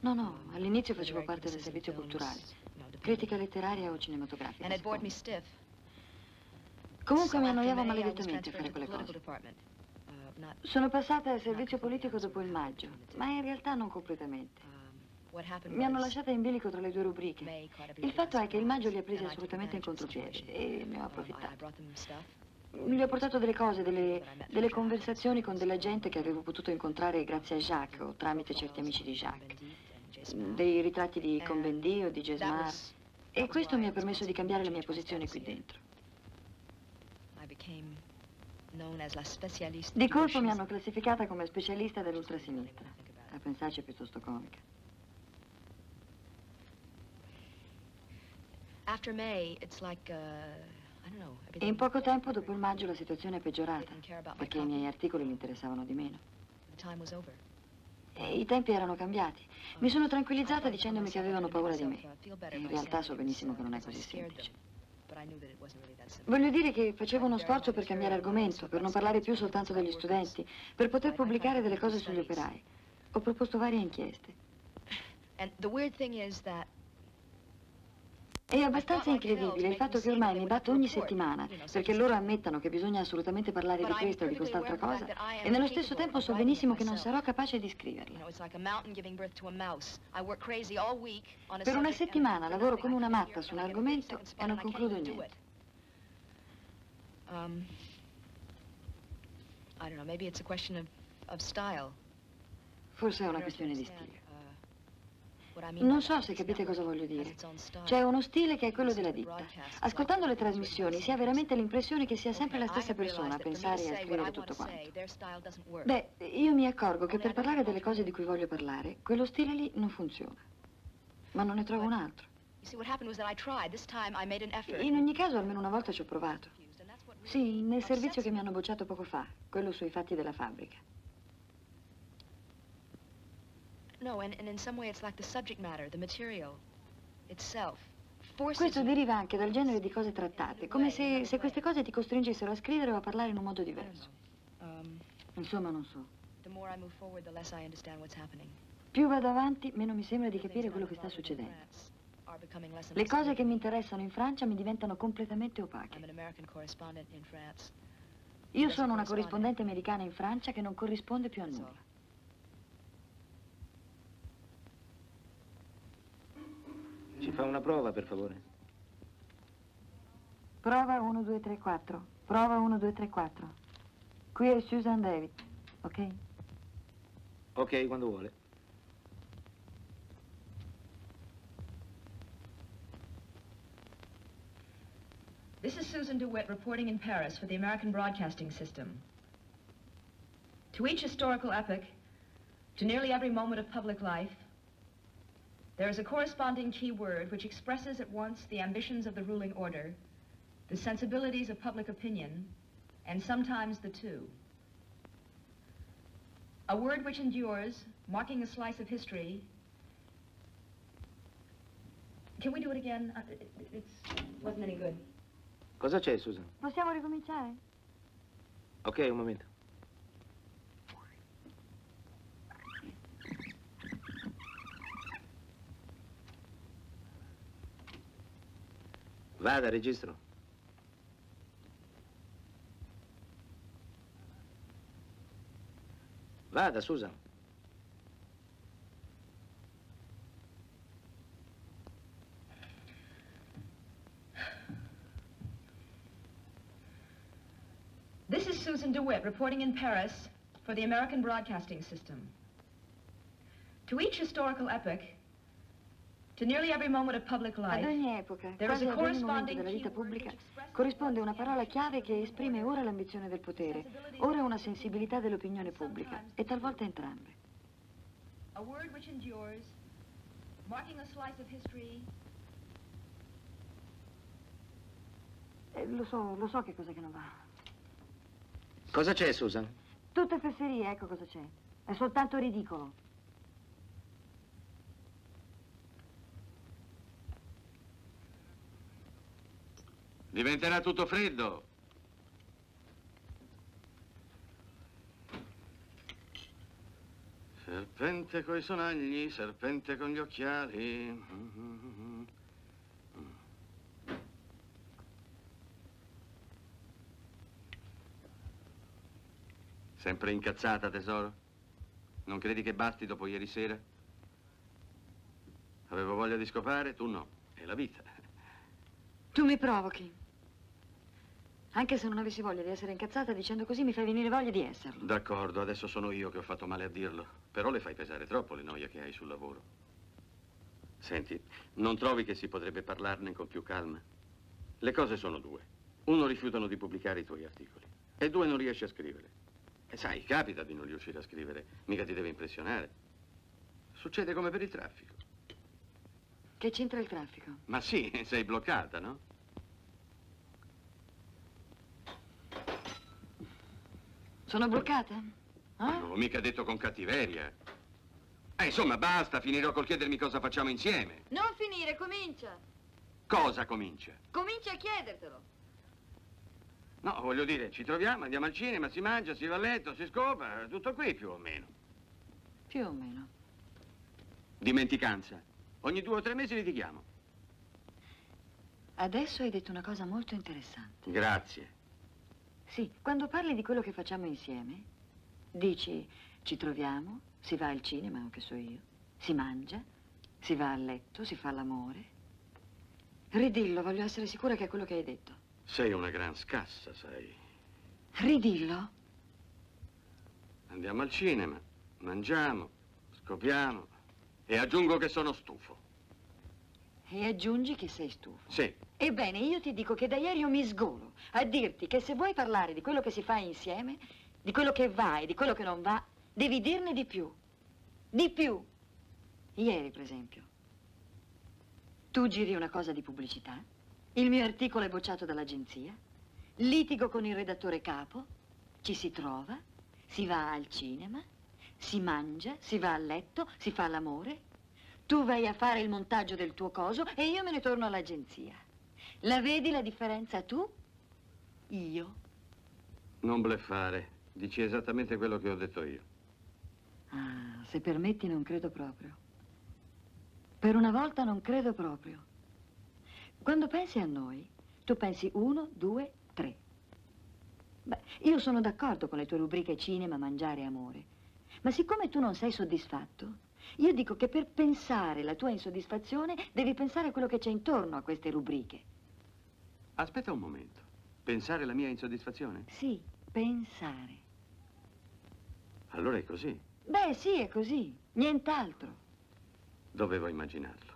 No, no, all'inizio facevo parte del servizio culturale. Critica letteraria o cinematografica. Comunque mi annoiavo maledettamente a fare quelle cose. Sono passata al servizio politico dopo il maggio, ma in realtà non completamente. Mi hanno lasciata in bilico tra le due rubriche. Il fatto è che il maggio li ha presi assolutamente in contropiede e ne ho approfittato. Gli ho portato delle cose, delle, delle, conversazioni con della gente che avevo potuto incontrare grazie a Jacques o tramite certi amici di Jacques. Dei ritratti di Convendi o di Gesmar. E questo mi ha permesso di cambiare la mia posizione qui dentro. Di colpo mi hanno classificata come specialista dell'ultrasinistra. A pensarci è piuttosto comica. After May, it's like uh... In poco tempo dopo il maggio la situazione è peggiorata, perché i miei articoli mi interessavano di meno. E i tempi erano cambiati. Mi sono tranquillizzata dicendomi che avevano paura di me. In realtà so benissimo che non è così semplice. Voglio dire che facevo uno sforzo per cambiare argomento, per non parlare più soltanto degli studenti, per poter pubblicare delle cose sugli operai. Ho proposto varie inchieste. And the weird thing is that è abbastanza incredibile il fatto che ormai mi batto ogni settimana perché loro ammettano che bisogna assolutamente parlare di questa o di quest'altra cosa e nello stesso tempo so benissimo che non sarò capace di scriverla. Per una settimana lavoro come una matta su un argomento e non concludo niente. Um, Forse è una questione di stile. Non so se capite cosa voglio dire. C'è uno stile che è quello della ditta. Ascoltando le trasmissioni si ha veramente l'impressione che sia sempre la stessa persona a pensare e a scrivere tutto quanto. Beh, io mi accorgo che per parlare delle cose di cui voglio parlare, quello stile lì non funziona. Ma non ne trovo un altro. In ogni caso, almeno una volta ci ho provato. Sì, nel servizio che mi hanno bocciato poco fa, quello sui fatti della fabbrica. No, and, and in some way it's like the subject matter, the material itself. Questo deriva anche dal genere di cose trattate, come se, se queste cose ti costringessero a scrivere o a parlare in un modo diverso. Um, Insomma, non so. Più vado avanti, meno mi sembra di capire quello che sta succedendo. Le cose che mi interessano in Francia mi diventano completamente opache. Io sono una corrispondente americana in Francia che non corrisponde più a nulla. Ci fa una prova, per favore. Prova 1, 2, 3, 4. Prova 1, 2, 3, 4. Qui è Susan David, ok? Ok, quando vuole. This is Susan DeWitt reporting in Paris for the American Broadcasting System. To each historical epoch, to nearly every moment of public life, There is a corresponding key word which expresses at once the ambitions of the ruling order, the sensibilities of public opinion, and sometimes the two. A word which endures, marking a slice of history. Can we do it again? Uh, it, it wasn't any good. Cosa c'è, Susan? Possiamo ricominciare? Ok, un momento. Vada, registro. Vada, Susan. This is Susan DeWitt reporting in Paris for the American Broadcasting System. To each historical epoch, Ad ogni epoca, quasi ad ogni momento della vita pubblica, corrisponde una parola chiave che esprime ora l'ambizione del potere, ora una sensibilità dell'opinione pubblica, e talvolta entrambe. A word which endures, marking a slice of history. Eh, lo so, lo so che cosa che non va. Cosa c'è, Susan? Tutte fesserie, ecco cosa c'è. È soltanto ridicolo. Diventerà tutto freddo. Serpente coi sonagli, serpente con gli occhiali. Sempre incazzata, tesoro? Non credi che basti dopo ieri sera? Avevo voglia di scopare, tu no. È la vita. Tu mi provochi. Anche se non avessi voglia di essere incazzata, dicendo così mi fai venire voglia di esserlo. D'accordo, adesso sono io che ho fatto male a dirlo. Però le fai pesare troppo le noie che hai sul lavoro. Senti, non trovi che si potrebbe parlarne con più calma? Le cose sono due. Uno, rifiutano di pubblicare i tuoi articoli. E due, non riesci a scrivere. E sai, capita di non riuscire a scrivere. Mica ti deve impressionare. Succede come per il traffico. Che c'entra il traffico? Ma sì, sei bloccata, no? Sono bloccata? Eh? Non l'ho mica detto con cattiveria. Eh, insomma, basta, finirò col chiedermi cosa facciamo insieme. Non finire, comincia. Cosa comincia? Comincia a chiedertelo. No, voglio dire, ci troviamo, andiamo al cinema, si mangia, si va a letto, si scopa, tutto qui più o meno. Più o meno. Dimenticanza. Ogni due o tre mesi litighiamo. Adesso hai detto una cosa molto interessante. Grazie. Sì, quando parli di quello che facciamo insieme, dici ci troviamo, si va al cinema, o che so io, si mangia, si va a letto, si fa l'amore. Ridillo, voglio essere sicura che è quello che hai detto. Sei una gran scassa, sai. Ridillo? Andiamo al cinema, mangiamo, scopiamo e aggiungo che sono stufo. E aggiungi che sei stufo. Sì. Ebbene, io ti dico che da ieri io mi sgolo a dirti che se vuoi parlare di quello che si fa insieme, di quello che va e di quello che non va, devi dirne di più. Di più. Ieri, per esempio. Tu giri una cosa di pubblicità, il mio articolo è bocciato dall'agenzia, litigo con il redattore capo, ci si trova, si va al cinema, si mangia, si va a letto, si fa l'amore, tu vai a fare il montaggio del tuo coso e io me ne torno all'agenzia. La vedi la differenza tu? Io? Non bleffare. Dici esattamente quello che ho detto io. Ah, se permetti non credo proprio. Per una volta non credo proprio. Quando pensi a noi, tu pensi uno, due, tre. Beh, io sono d'accordo con le tue rubriche cinema, mangiare e amore. Ma siccome tu non sei soddisfatto, io dico che per pensare la tua insoddisfazione devi pensare a quello che c'è intorno a queste rubriche. Aspetta un momento. Pensare la mia insoddisfazione? Sì, pensare. Allora è così? Beh, sì, è così. Nient'altro. Dovevo immaginarlo.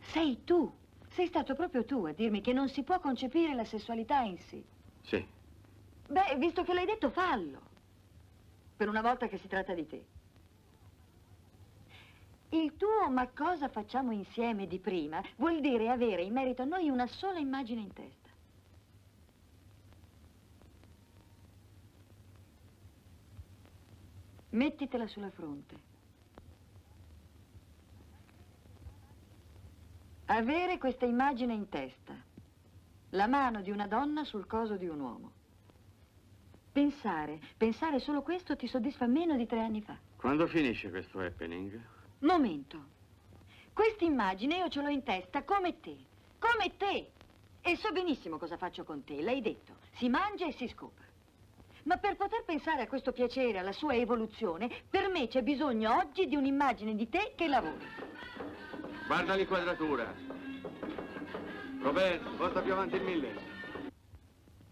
Sei tu. Sei stato proprio tu a dirmi che non si può concepire la sessualità in sé. Sì. Beh, visto che l'hai detto, fallo. Per una volta che si tratta di te. Il tuo ma cosa facciamo insieme di prima vuol dire avere in merito a noi una sola immagine in testa. Mettitela sulla fronte. Avere questa immagine in testa. La mano di una donna sul coso di un uomo. Pensare, pensare solo questo ti soddisfa meno di tre anni fa. Quando finisce questo happening? Momento. Questa immagine io ce l'ho in testa come te. Come te. E so benissimo cosa faccio con te, l'hai detto. Si mangia e si scopa. Ma per poter pensare a questo piacere, alla sua evoluzione, per me c'è bisogno oggi di un'immagine di te che lavori. Guarda l'inquadratura. Roberto, porta più avanti il mille.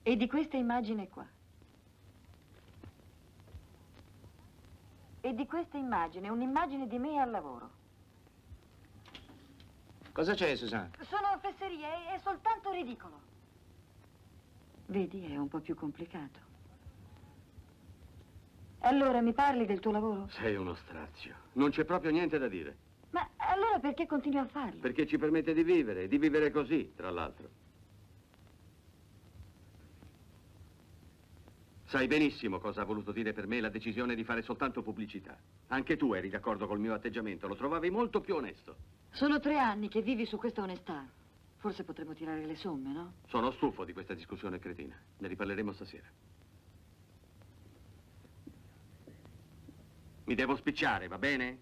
E di questa immagine qua. E di questa immagine, un'immagine di me al lavoro. Cosa c'è, Susanna? Sono fesserie, è soltanto ridicolo. Vedi, è un po' più complicato. Allora, mi parli del tuo lavoro? Sei uno strazio. Non c'è proprio niente da dire. Ma allora perché continui a farlo? Perché ci permette di vivere, di vivere così, tra l'altro. Sai benissimo cosa ha voluto dire per me la decisione di fare soltanto pubblicità. Anche tu eri d'accordo col mio atteggiamento, lo trovavi molto più onesto. Sono tre anni che vivi su questa onestà. Forse potremmo tirare le somme, no? Sono stufo di questa discussione cretina. Ne riparleremo stasera. Mi devo spicciare, va bene?